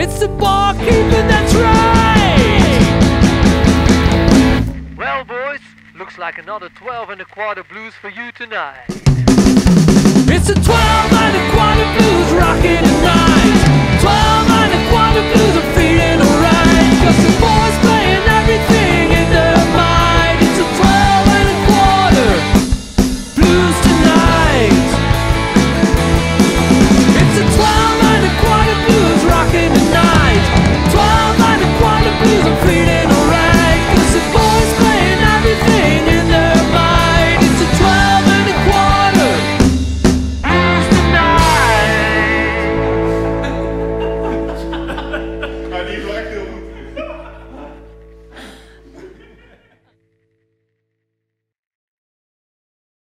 It's the barkeeper that's right. Well, boys, looks like another 12 and a quarter blues for you tonight. It's a 12 and a quarter blues rocking tonight.